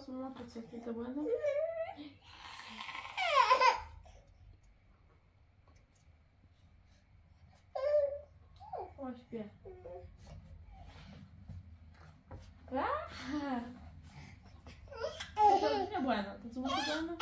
Посмотрим, что это было. Ой, спи. Ah! Tá tudo bem, Ana? Tá bom. bem, Ana?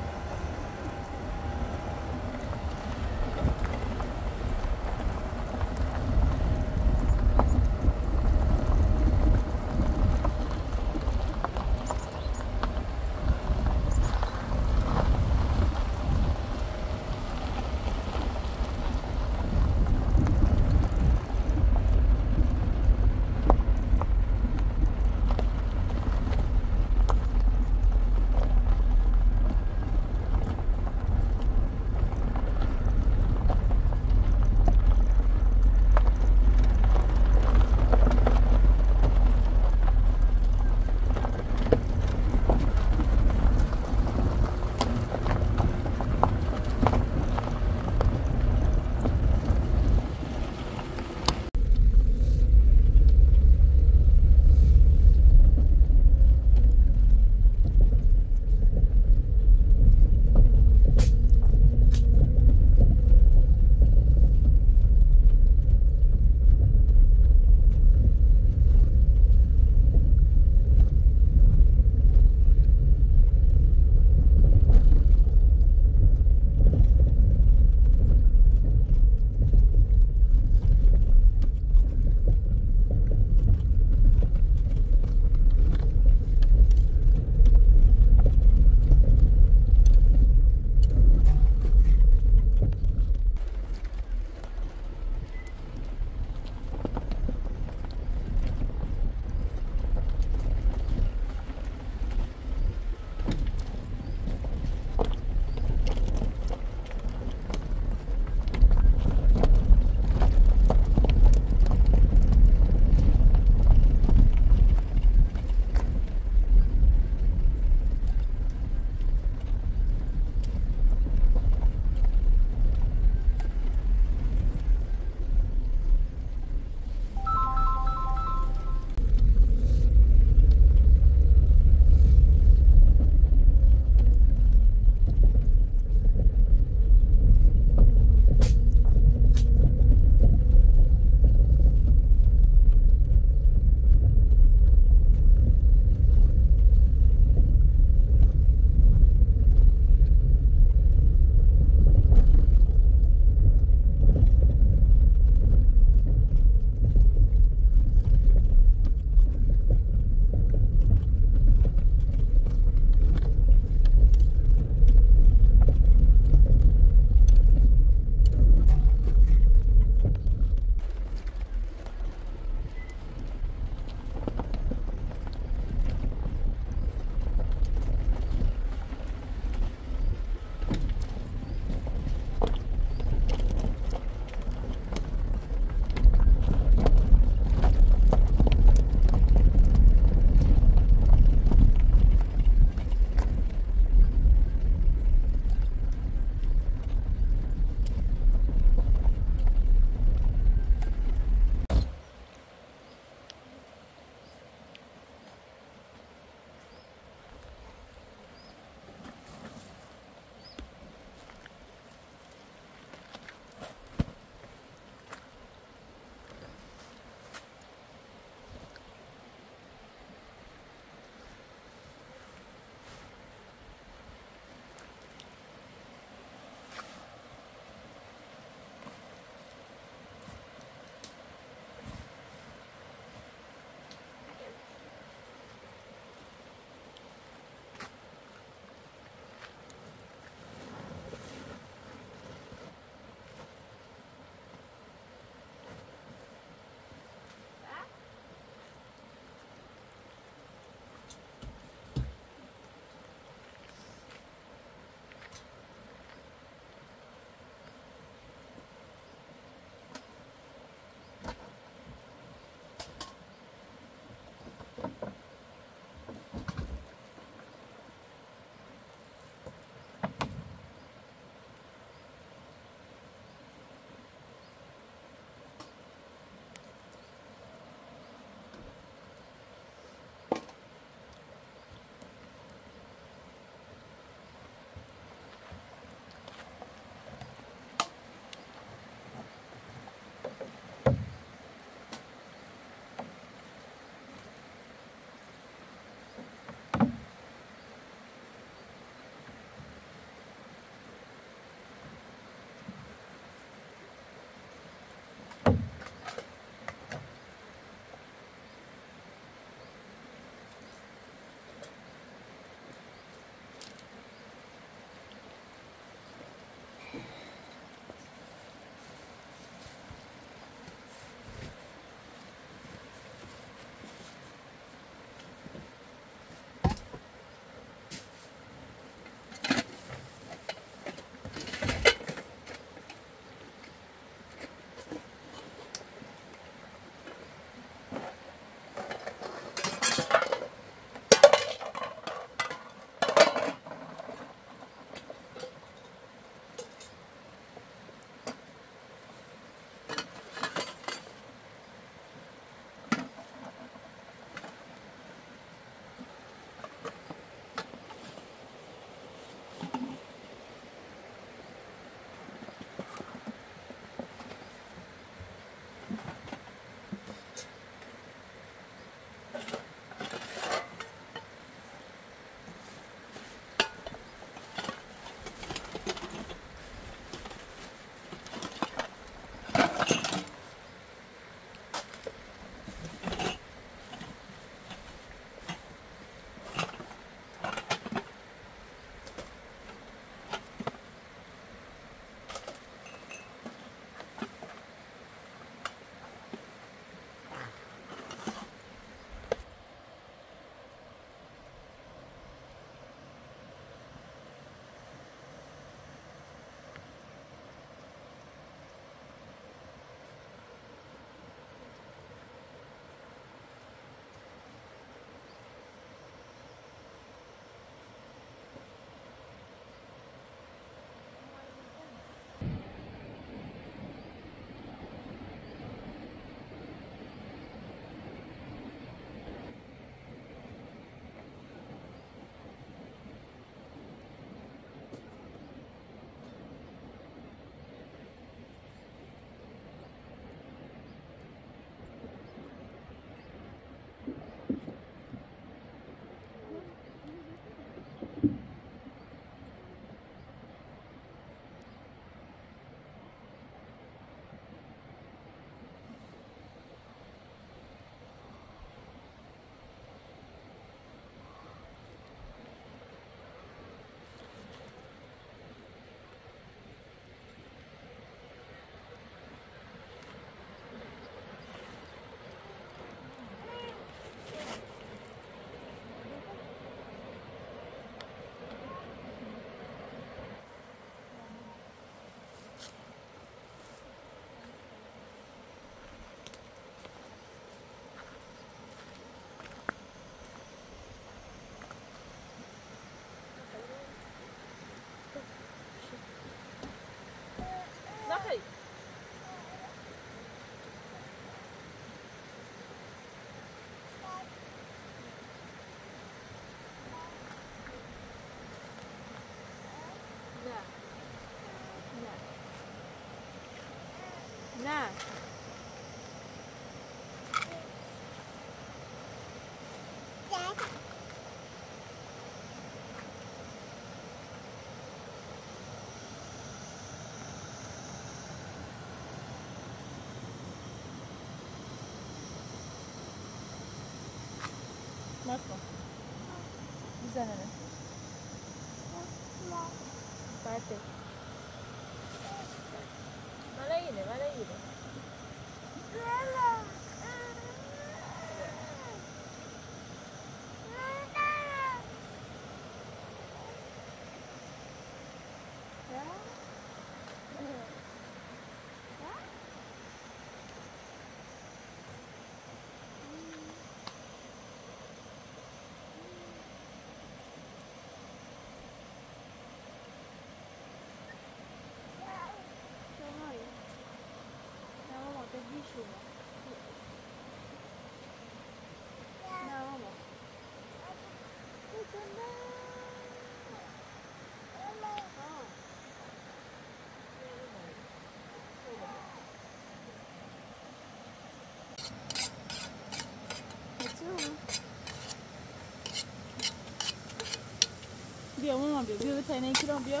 biyo mama biyo biyo ta ne kiro biyo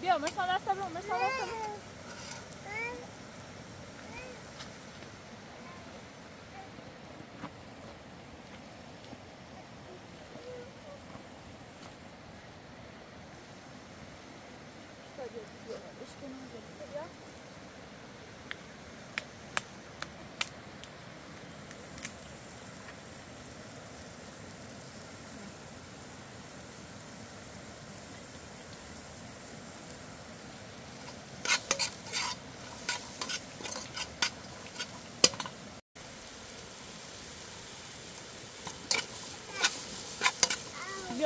biyo mer sala sabro mer sala sabro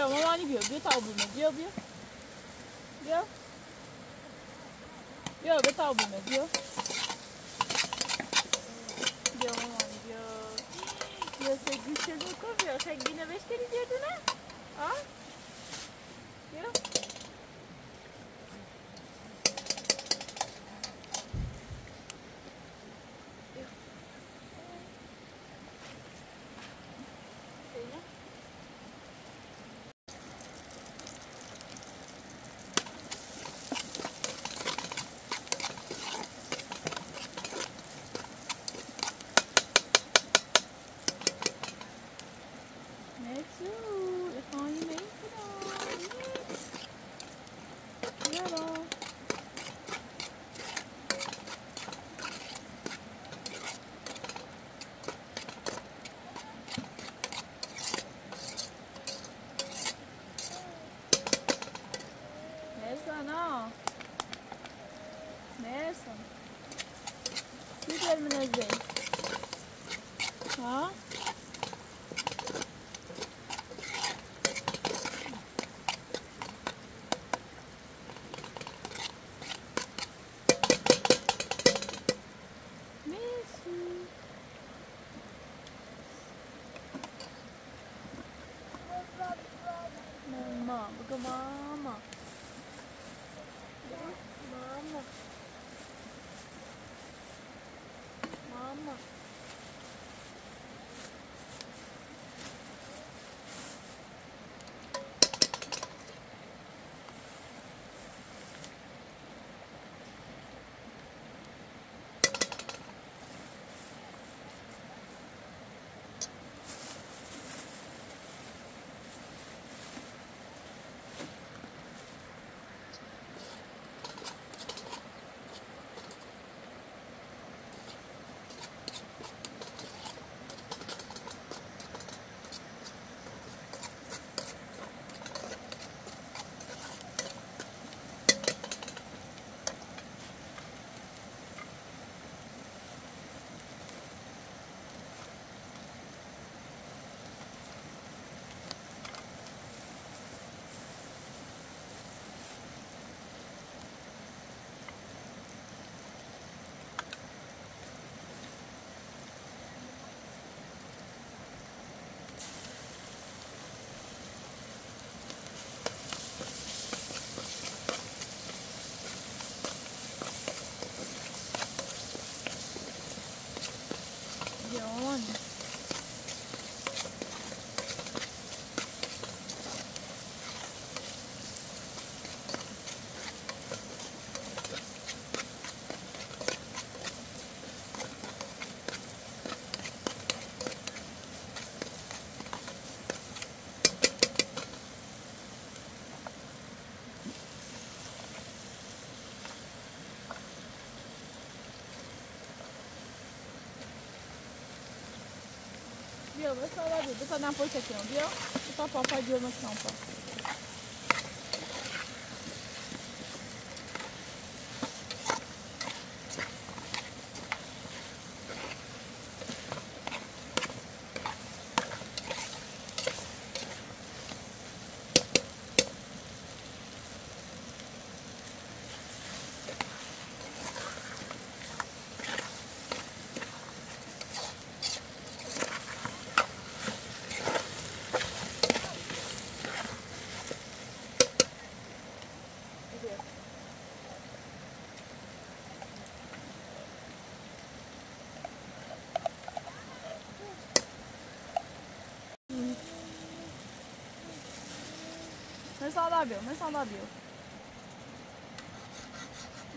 야, 왕왕이 비어. 몇 타고 불면 비어, 비어? 비어? 야, 몇 타고 불면 비어? eu, eu dar uma força aqui, viu? Você tá papai de no chão. Não saudável, não saudável.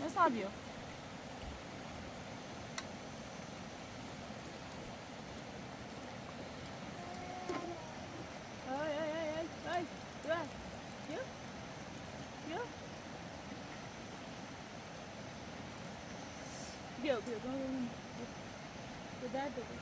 Não saudável. Go, go, go, go. With that, go.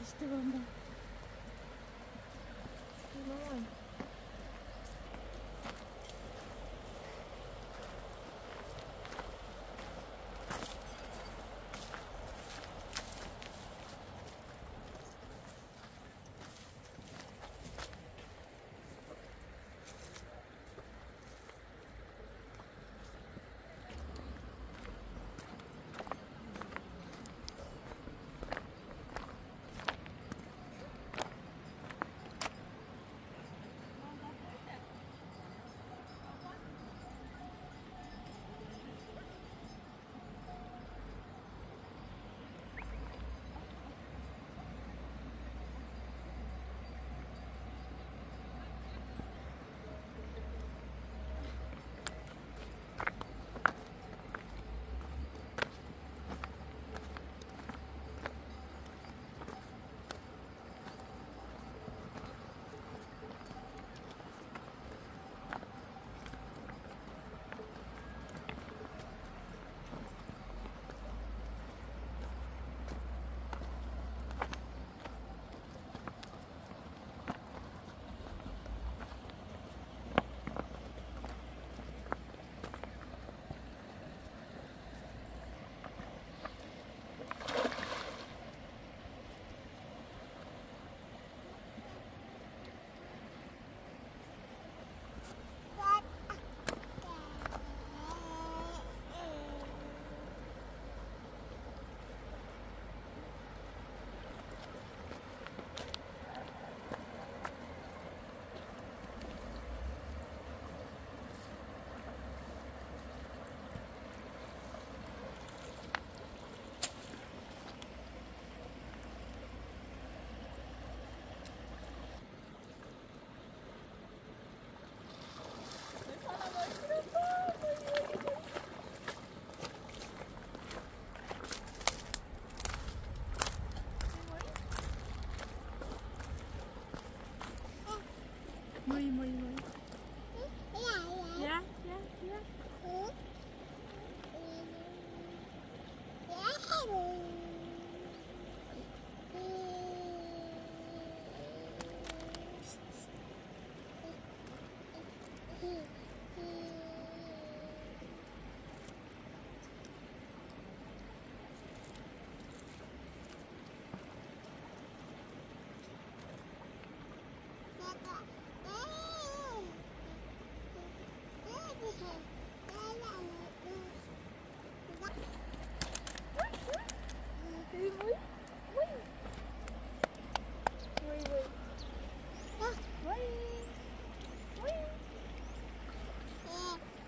一晩だ。すごい。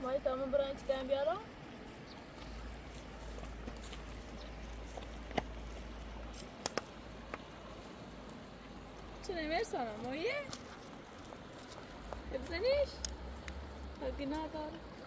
Mãe, estamos branco, tem biolão? Ce ne mergi, Soana? Moie? Te psănești? कितना आकार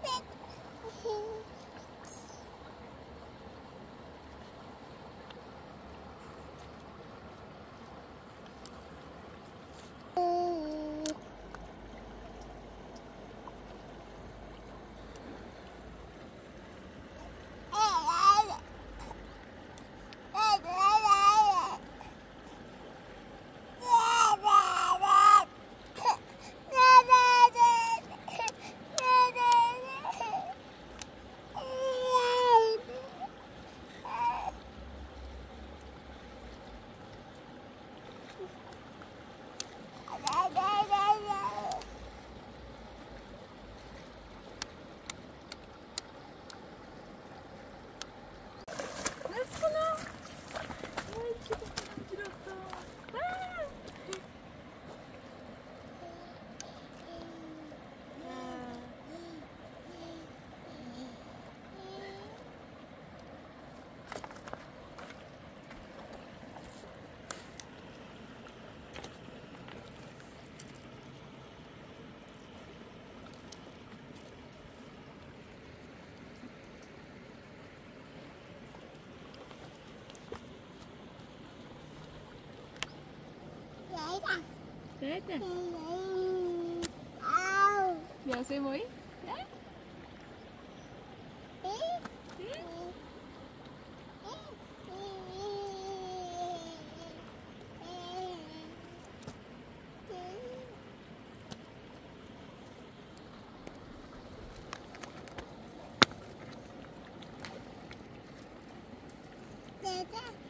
epic Tết nè. Giờ xe muối Yeah.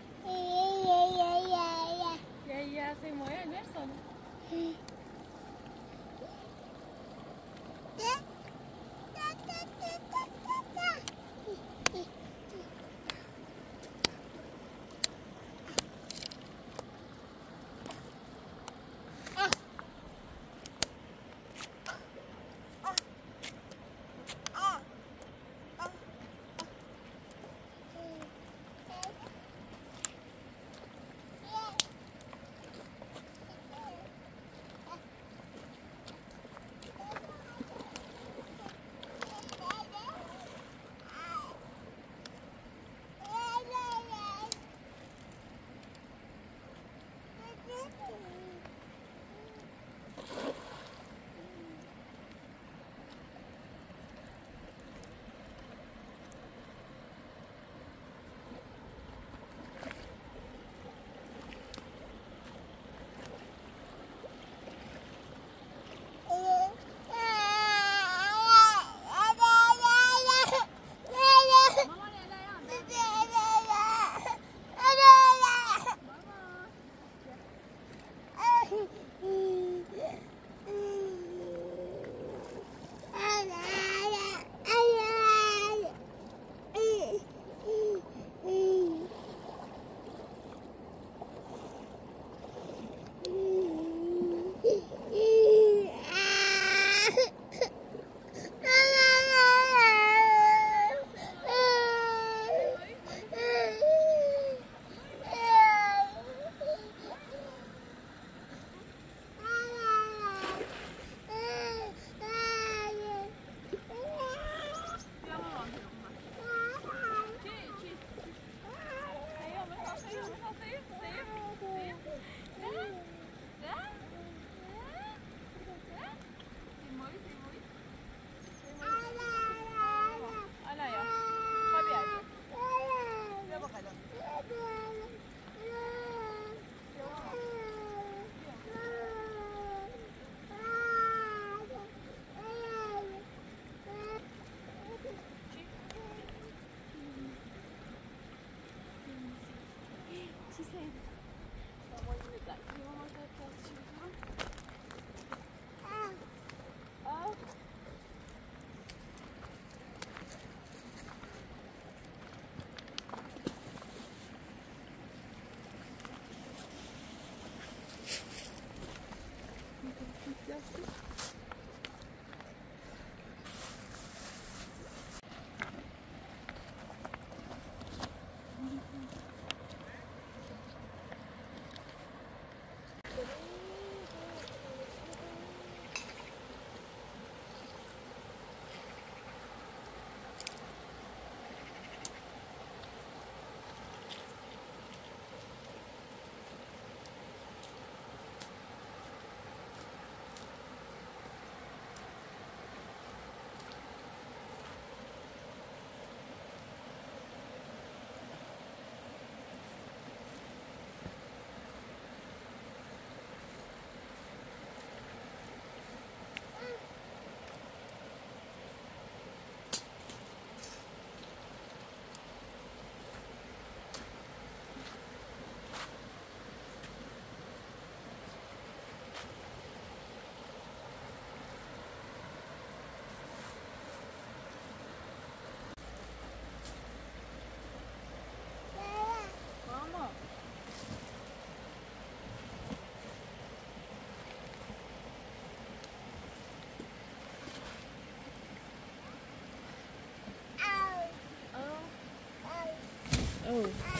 응.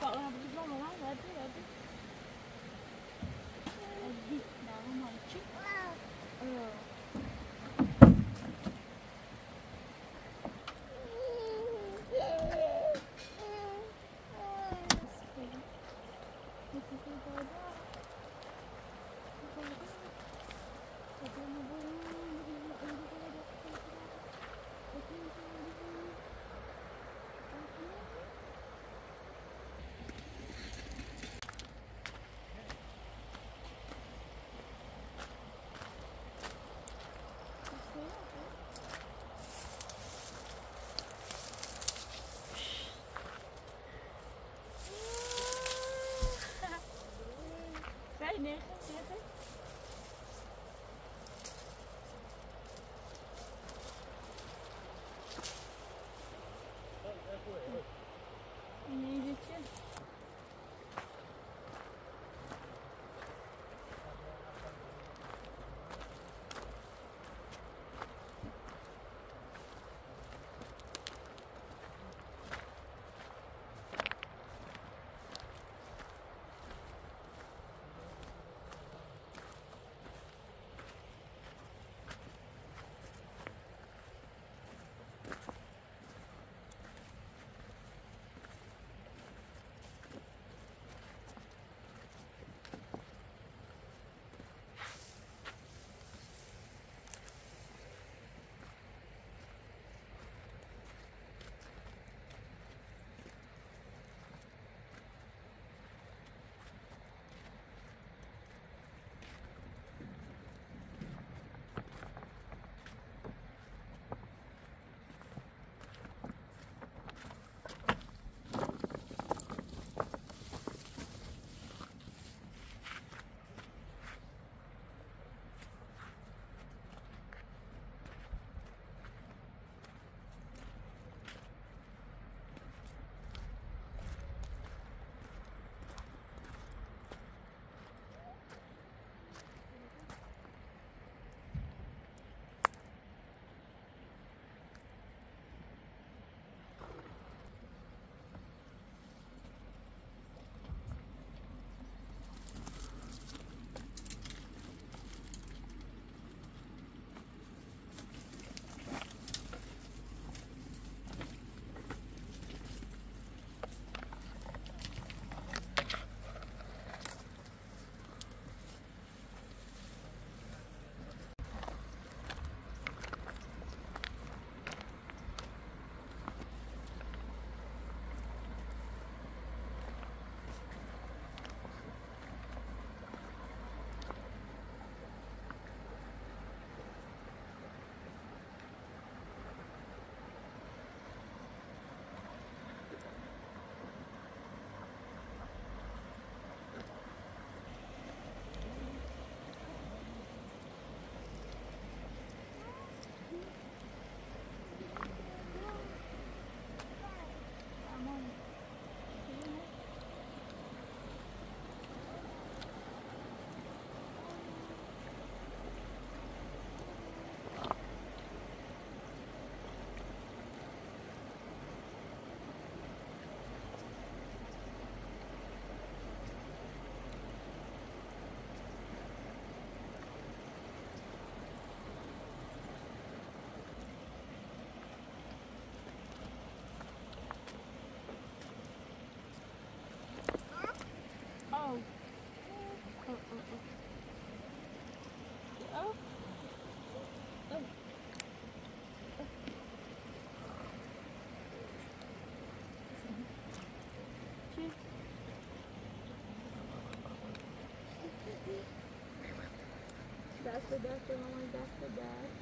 搞了还不知道了吗？来 begitu. Kijk, Dust the best. your mama's dust to best.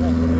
Thank you.